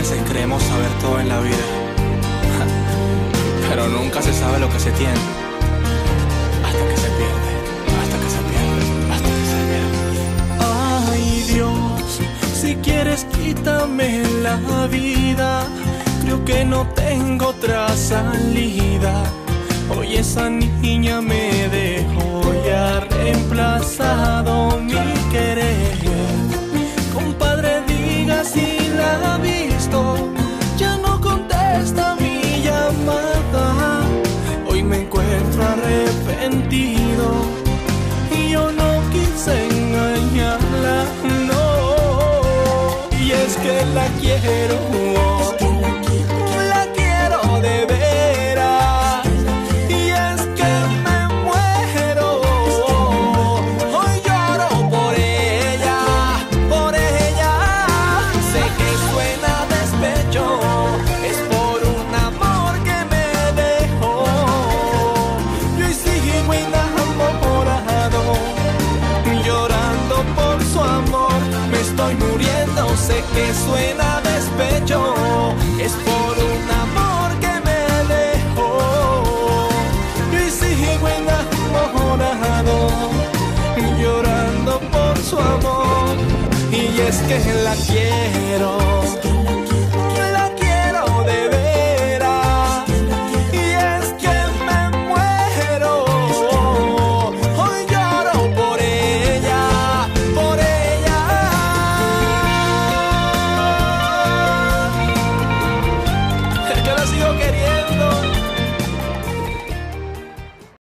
Veces creemos saber todo en la vida, pero nunca se sabe lo que se tiene hasta que se pierde, hasta que se pierde, hasta que se pierde. Ay Dios, si quieres quítame la vida, creo que no tengo otra salida. Hoy esa niña me dejó y ha reemplazado contesta mi llamada. Hoy me encuentro arrepentido y yo no quise engañarla, no. Y es que la quiero, estoy muriendo, sé que suena despecho, es por un amor que me dejó. Hoy sigo enamorado, llorando por su amor. Y es que la quiero,